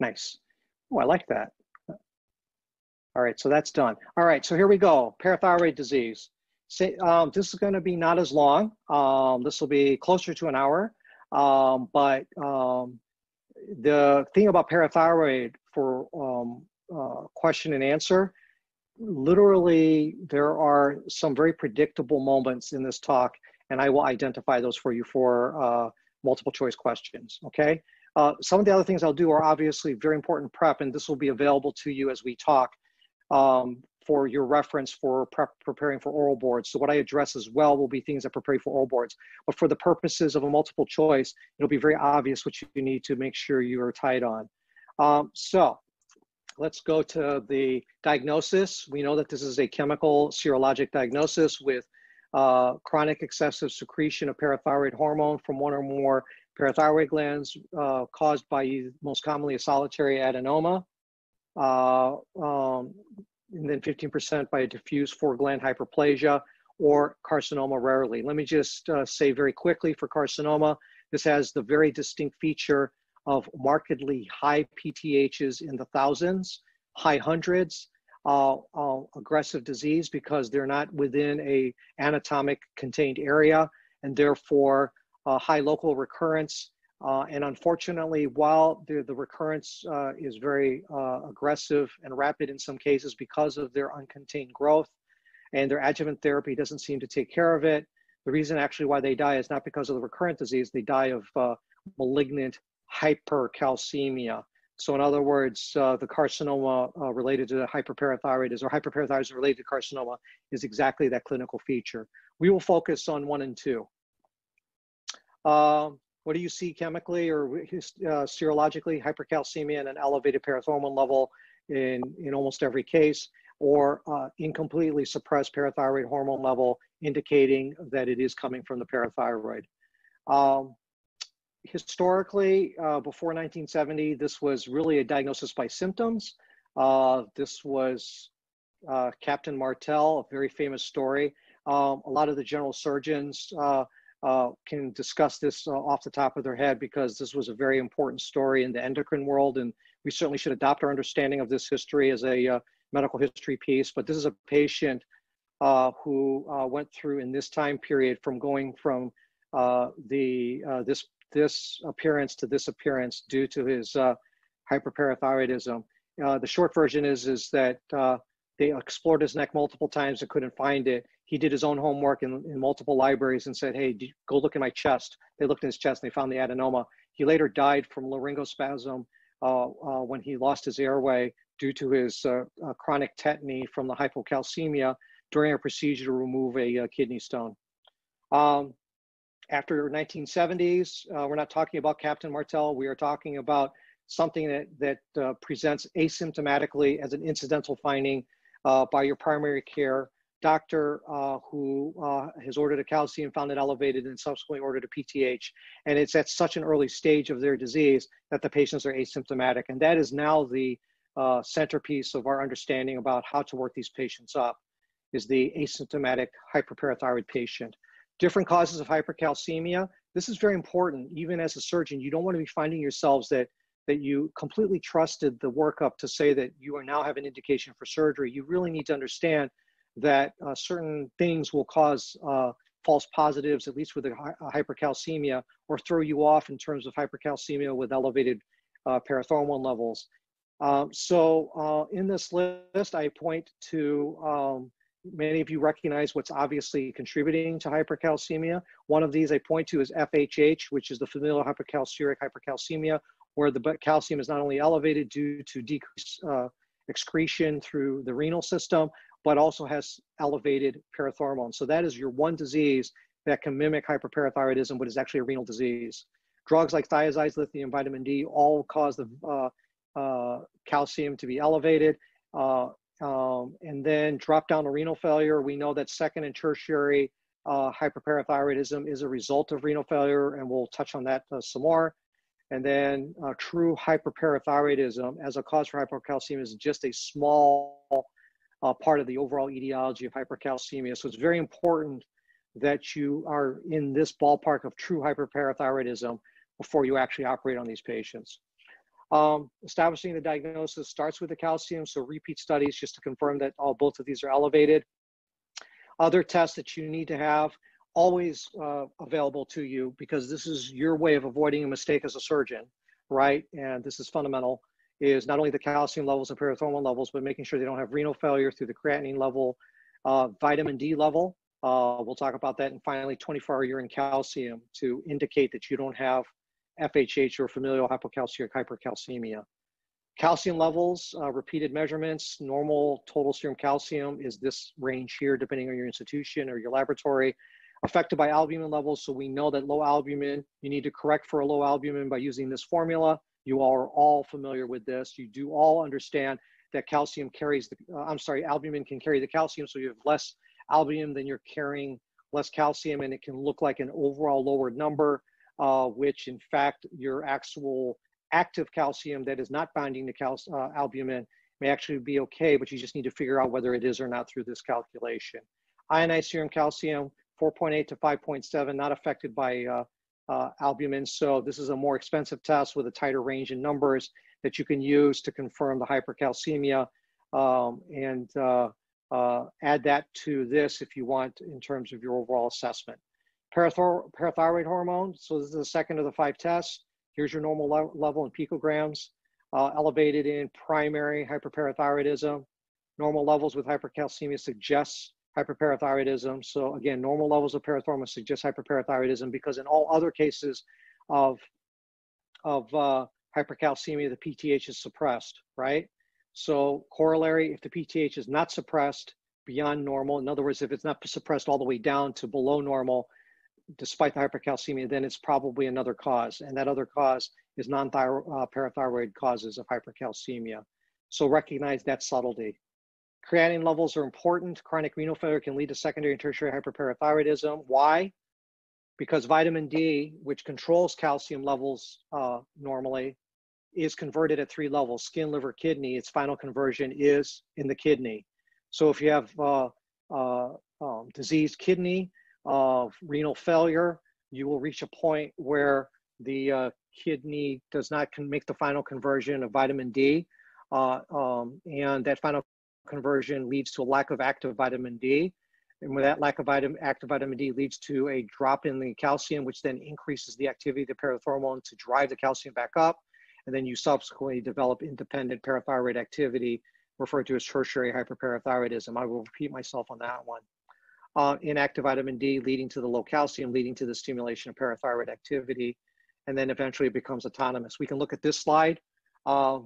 Nice. Oh, I like that. All right, so that's done. All right, so here we go. Parathyroid disease. Say, um, this is going to be not as long. Um, this will be closer to an hour. Um, but um, the thing about parathyroid for um, uh, question and answer, literally, there are some very predictable moments in this talk, and I will identify those for you for uh, multiple choice questions. Okay. Uh, some of the other things I'll do are obviously very important prep, and this will be available to you as we talk um, for your reference for prep, preparing for oral boards. So what I address as well will be things that prepare you for oral boards. But for the purposes of a multiple choice, it'll be very obvious what you need to make sure you are tied on. Um, so let's go to the diagnosis. We know that this is a chemical serologic diagnosis with uh, chronic excessive secretion of parathyroid hormone from one or more parathyroid glands uh, caused by most commonly a solitary adenoma, uh, um, and then 15% by a diffuse four gland hyperplasia or carcinoma rarely. Let me just uh, say very quickly for carcinoma, this has the very distinct feature of markedly high PTHs in the thousands, high hundreds, uh, uh, aggressive disease because they're not within a anatomic contained area and therefore uh, high local recurrence. Uh, and unfortunately, while the, the recurrence uh, is very uh, aggressive and rapid in some cases because of their uncontained growth and their adjuvant therapy doesn't seem to take care of it, the reason actually why they die is not because of the recurrent disease, they die of malignant hypercalcemia. So in other words, uh, the carcinoma uh, related to hyperparathyroidism or hyperparathyroidism related to carcinoma is exactly that clinical feature. We will focus on one and two. Uh, what do you see chemically or uh, serologically? Hypercalcemia and an elevated parathormone level in, in almost every case, or uh, incompletely suppressed parathyroid hormone level indicating that it is coming from the parathyroid. Um, historically, uh, before 1970, this was really a diagnosis by symptoms. Uh, this was uh, Captain Martell, a very famous story. Um, a lot of the general surgeons uh, uh, can discuss this uh, off the top of their head because this was a very important story in the endocrine world, and we certainly should adopt our understanding of this history as a medical history piece. But this is a patient who went through in this time period from going from the this this appearance to this appearance due to his uh, hyperparathyroidism. Uh, the short version is is that uh, they explored his neck multiple times and couldn't find it. He did his own homework in, in multiple libraries and said, "Hey, go look in my chest." They looked in his chest and they found the adenoma. He later died from laryngospasm uh, uh, when he lost his airway due to his uh, chronic tetany from the hypocalcemia during a procedure to remove a kidney stone. Um, after 1970s, uh, we're not talking about Captain Martell. We are talking about something that, that uh, presents asymptomatically as an incidental finding uh, by your primary care doctor uh, who uh, has ordered a calcium, found it elevated, and subsequently ordered a PTH. And it's at such an early stage of their disease that the patients are asymptomatic. And that is now the uh, centerpiece of our understanding about how to work these patients up is the asymptomatic hyperparathyroid patient different causes of hypercalcemia. This is very important, even as a surgeon. You don't want to be finding yourselves that that you completely trusted the workup to say that you are now have an indication for surgery. You really need to understand that uh, certain things will cause uh, false positives, at least with uh, hypercalcemia, or throw you off in terms of hypercalcemia with elevated uh, parathormone levels. Um, so uh, in this list, I point to um, Many of you recognize what's obviously contributing to hypercalcemia. One of these I point to is FHH, which is the familial hypercalciuric hypercalcemia, where the calcium is not only elevated due to decreased uh, excretion through the renal system, but also has elevated parathormone. So that is your one disease that can mimic hyperparathyroidism, but is actually a renal disease. Drugs like thiazides, lithium, vitamin D all cause the uh, uh, calcium to be elevated. Uh, um, and then drop down to renal failure. We know that second and tertiary uh, hyperparathyroidism is a result of renal failure, and we'll touch on that uh, some more. And then uh, true hyperparathyroidism as a cause for hypercalcemia is just a small uh, part of the overall etiology of hypercalcemia. So it's very important that you are in this ballpark of true hyperparathyroidism before you actually operate on these patients. Um, establishing the diagnosis starts with the calcium, so repeat studies just to confirm that all both of these are elevated. Other tests that you need to have always uh, available to you because this is your way of avoiding a mistake as a surgeon, right? And this is fundamental is not only the calcium levels and parathormone levels, but making sure they don't have renal failure through the creatinine level, uh, vitamin D level. Uh, we'll talk about that. And finally, 24 hour urine calcium to indicate that you don't have FHH or familial hypocalciuric hypercalcemia. Calcium levels, uh, repeated measurements, normal total serum calcium is this range here, depending on your institution or your laboratory. Affected by albumin levels, so we know that low albumin, you need to correct for a low albumin by using this formula. You are all familiar with this. You do all understand that calcium carries the, uh, I'm sorry, albumin can carry the calcium, so you have less albumin than you're carrying less calcium, and it can look like an overall lower number, uh, which in fact your actual active calcium that is not binding to cal- uh, albumin may actually be okay, but you just need to figure out whether it is or not through this calculation. Ionized serum calcium, 4.8 to 5.7, not affected by uh, albumin. So this is a more expensive test with a tighter range in numbers that you can use to confirm the hypercalcemia um, and uh, uh, add that to this if you want in terms of your overall assessment. Parathor parathyroid hormone, so this is the second of the five tests. Here's your normal le level in picograms, uh, elevated in primary hyperparathyroidism. Normal levels with hypercalcemia suggests hyperparathyroidism. So again, normal levels of parathormone suggest hyperparathyroidism because in all other cases of, of uh, hypercalcemia, the PTH is suppressed, right? So corollary, if the PTH is not suppressed beyond normal, in other words, if it's not suppressed all the way down to below normal, despite the hypercalcemia, then it's probably another cause. And that other cause is non-parathyroid uh, causes of hypercalcemia. So recognize that subtlety. Creatinine levels are important. Chronic renal failure can lead to secondary and tertiary hyperparathyroidism. Why? Because vitamin D, which controls calcium levels uh, normally, is converted at three levels skin, liver, kidney. Its final conversion is in the kidney. So if you have uh, uh, um, diseased kidney, of renal failure, you will reach a point where the uh, kidney does not make the final conversion of vitamin D. Uh, um, and that final conversion leads to a lack of active vitamin D. And with that lack of vitamin, active vitamin D leads to a drop in the calcium, which then increases the activity of the parathormone to drive the calcium back up. And then you subsequently develop independent parathyroid activity, referred to as tertiary hyperparathyroidism. I will repeat myself on that one. Uh, inactive vitamin D leading to the low calcium, leading to the stimulation of parathyroid activity, and then eventually it becomes autonomous. We can look at this slide. Uh,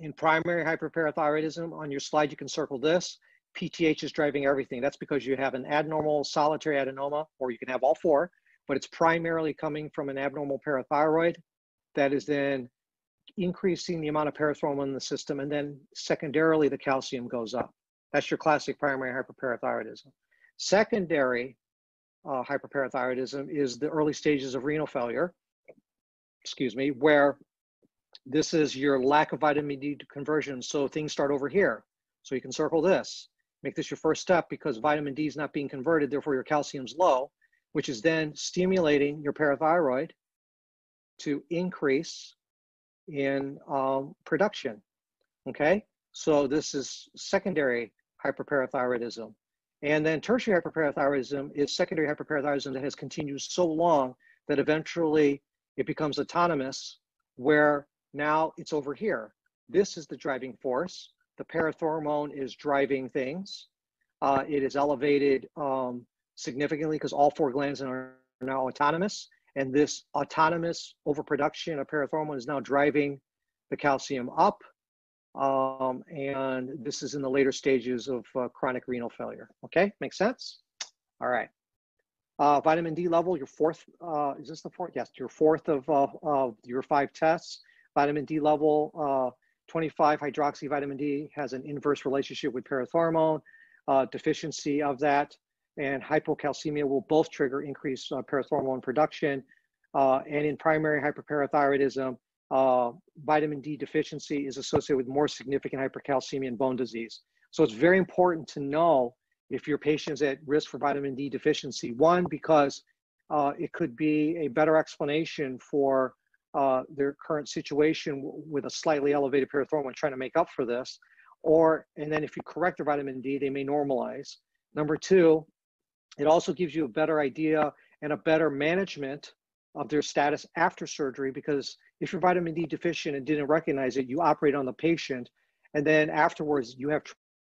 in primary hyperparathyroidism, on your slide, you can circle this. PTH is driving everything. That's because you have an abnormal solitary adenoma, or you can have all four, but it's primarily coming from an abnormal parathyroid that is then increasing the amount of parathormone in the system, and then secondarily, the calcium goes up. That's your classic primary hyperparathyroidism. Secondary uh, hyperparathyroidism is the early stages of renal failure, excuse me, where this is your lack of vitamin D conversion. So things start over here. So you can circle this. Make this your first step because vitamin D is not being converted, therefore your calcium's low, which is then stimulating your parathyroid to increase in um, production. Okay, so this is secondary hyperparathyroidism. And then tertiary hyperparathyroidism is secondary hyperparathyroidism that has continued so long that eventually it becomes autonomous, where now it's over here. This is the driving force. The parathormone is driving things. Uh, it is elevated um, significantly because all four glands are now autonomous. And this autonomous overproduction of parathormone is now driving the calcium up. Um, and this is in the later stages of uh, chronic renal failure. Okay, makes sense? All right. Uh, vitamin D level, your fourth, uh, is this the fourth? Yes, your fourth of, of your five tests vitamin D level, uh, 25 hydroxy vitamin D has an inverse relationship with parathormone. Uh, deficiency of that and hypocalcemia will both trigger increased uh, parathormone production. Uh, and in primary hyperparathyroidism, uh, vitamin D deficiency is associated with more significant hypercalcemia and bone disease. So it's very important to know if your patient's at risk for vitamin D deficiency. One, because uh, it could be a better explanation for uh, their current situation with a slightly elevated parathormone trying to make up for this. Or, and then if you correct their vitamin D, they may normalize. Number two, it also gives you a better idea and a better management of their status after surgery because if you're vitamin D deficient and didn't recognize it, you operate on the patient, and then afterwards you have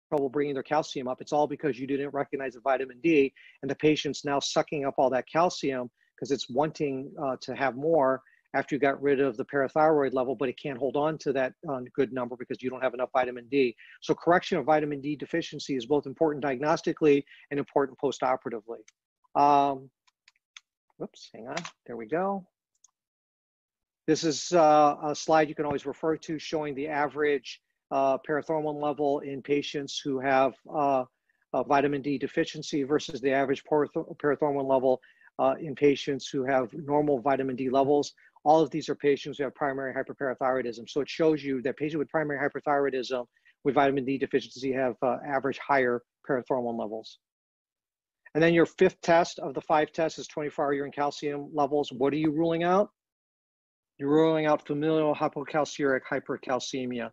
trouble bringing their calcium up. It's all because you didn't recognize the vitamin D, and the patient's now sucking up all that calcium because it's wanting uh, to have more after you got rid of the parathyroid level, but it can't hold on to that uh, good number because you don't have enough vitamin D. So correction of vitamin D deficiency is both important diagnostically and important postoperatively. Um, whoops, hang on, there we go. This is uh, a slide you can always refer to showing the average uh, parathormone level in patients who have uh, vitamin D deficiency versus the average parathormone level uh, in patients who have normal vitamin D levels. All of these are patients who have primary hyperparathyroidism. So it shows you that patients with primary hyperthyroidism with vitamin D deficiency have uh, average higher parathormone levels. And then your fifth test of the five tests is 24-hour urine calcium levels. What are you ruling out? You're ruling out familial hypocalciuric hypercalcemia.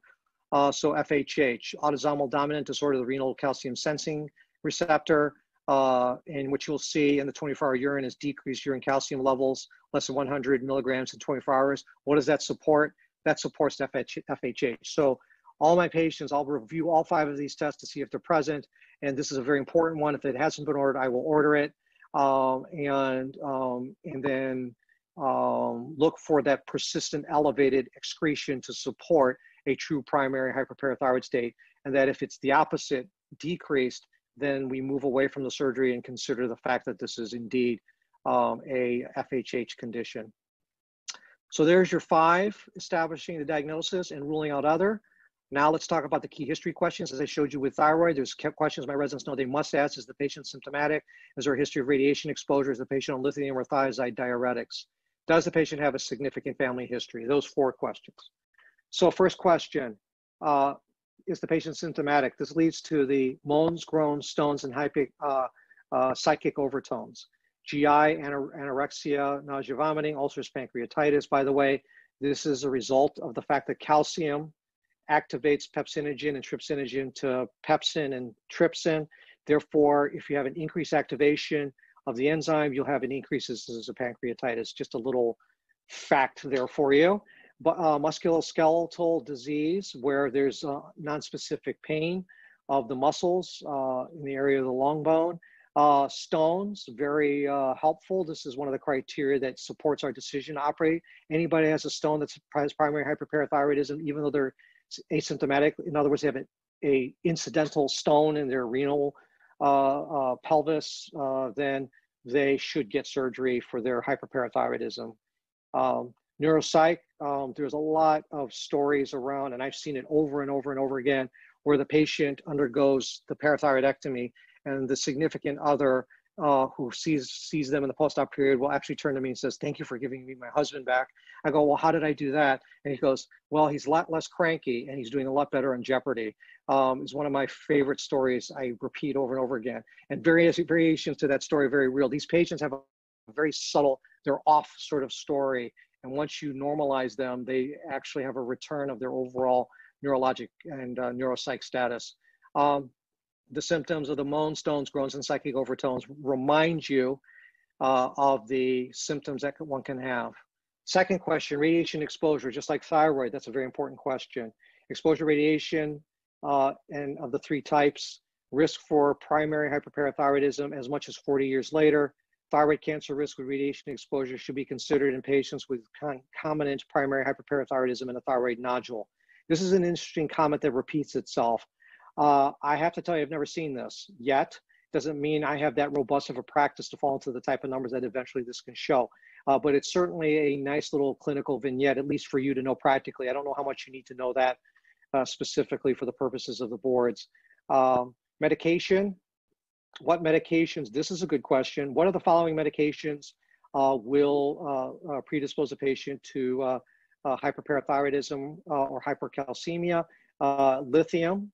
Uh, so FHH, autosomal dominant disorder of the renal calcium sensing receptor, uh, and what you'll see in the 24-hour urine is decreased urine calcium levels, less than 100 milligrams in 24 hours. What does that support? That supports FH, FHH. So all my patients, I'll review all five of these tests to see if they're present. And this is a very important one. If it hasn't been ordered, I will order it. Um, and, um, and then um, look for that persistent elevated excretion to support a true primary hyperparathyroid state. And that if it's the opposite, decreased, then we move away from the surgery and consider the fact that this is indeed um, a FHH condition. So there's your five, establishing the diagnosis and ruling out other. Now let's talk about the key history questions. As I showed you with thyroid, there's questions my residents know they must ask. Is the patient symptomatic? Is there a history of radiation exposure? Is the patient on lithium or thiazide diuretics? Does the patient have a significant family history? Those four questions. So first question, uh, is the patient symptomatic? This leads to the moans, groans, stones, and hypic, uh, uh, psychic overtones. GI, anorexia, nausea, vomiting, ulcers, pancreatitis. By the way, this is a result of the fact that calcium activates pepsinogen and trypsinogen to pepsin and trypsin. Therefore, if you have an increased activation of the enzyme, you'll have an increase in pancreatitis. Just a little fact there for you uh, musculoskeletal disease where there's uh, nonspecific pain of the muscles uh, in the area of the long bone. Uh, stones, very uh, helpful. This is one of the criteria that supports our decision to operate. Anybody has a stone that has primary hyperparathyroidism, even though they're asymptomatic, in other words, they have a, a incidental stone in their renal uh, pelvis, then they should get surgery for their hyperparathyroidism. Um, neuropsych um, there's a lot of stories around and i've seen it over and over and over again where the patient undergoes the parathyroidectomy and the significant other uh, who sees sees them in the post-op period will actually turn to me and says, "Thank you for giving me my husband back." I go, "Well, how did I do that?" And he goes, "Well, he's a lot less cranky and he's doing a lot better on Jeopardy." Um, it's one of my favorite stories. I repeat over and over again, and various variations to that story very real. These patients have a very subtle, they're off sort of story, and once you normalize them, they actually have a return of their overall neurologic and uh, neuropsych status. Um, the symptoms of the moan, stones, groans, and psychic overtones remind you uh, of the symptoms that one can have. Second question, radiation exposure, just like thyroid, that's a very important question. Exposure radiation uh, and of the three types, risk for primary hyperparathyroidism as much as 40 years later, Thyroid cancer risk with radiation exposure should be considered in patients with concomitant primary hyperparathyroidism and a thyroid nodule. This is an interesting comment that repeats itself. Uh, I have to tell you, I've never seen this yet. Doesn't mean I have that robust of a practice to fall into the type of numbers that eventually this can show. Uh, but it's certainly a nice little clinical vignette, at least for you to know practically. I don't know how much you need to know that uh, specifically for the purposes of the boards. Um, medication, what medications, this is a good question. What are the following medications uh, will uh, uh, predispose a patient to uh, uh, hyperparathyroidism uh, or hypercalcemia? lithium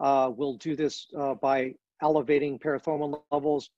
will do this by elevating parathormone levels